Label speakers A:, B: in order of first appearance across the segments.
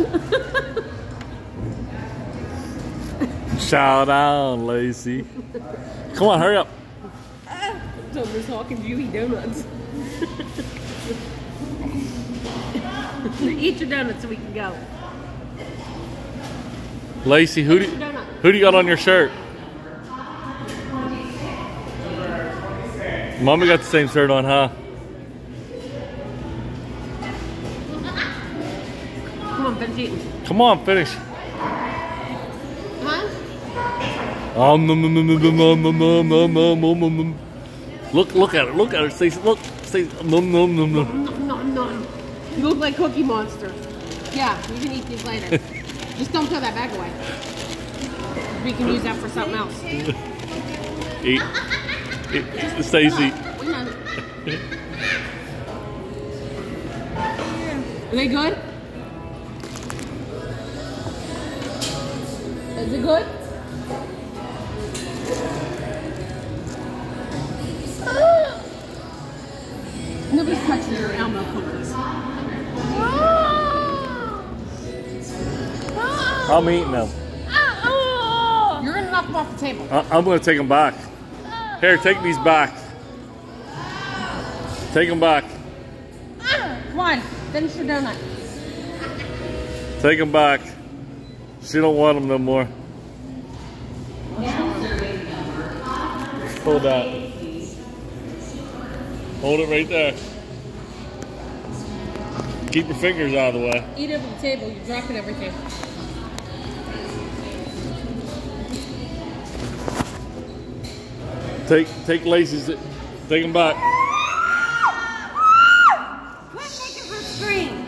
A: Shout out, Lacie. Come on, hurry up.
B: So Miss Hawkins, you eat donuts. eat your donuts so we can go.
A: Lacie, who do you, who do you got on your shirt? Mommy got the same shirt on, huh?
B: On, finish eating.
A: Come on, finish.
B: Huh?
A: Um, nom, nom, nom, nom, nom, nom, nom, nom, nom, nom. Look, look at her. Look at her. Say, look. Say, nom, nom, nom, nom.
B: Nom, nom, nom. You look like Cookie Monster. Yeah, you can eat these later. Just don't throw that bag away. We can use that for something else.
A: Eat. Eat.
B: Know. Are they good? Is it good? Nobody's touching your Elmo cookies.
A: I'm eating them.
B: You're gonna knock them off the table.
A: I- I'm going to take them back. Here, take these back. Take them back.
B: Come on, finish your donut.
A: Take them back. She don't want them no more. Hold that. Hold it right there. Keep your fingers out of the way.
B: Eat over the table, you're dropping everything.
A: Take take Lacie's. Take them back.
B: Quit making her scream.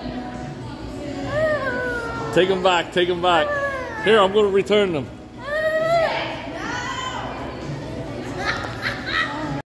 A: Take them back. Take them back. Here, I'm going to return them.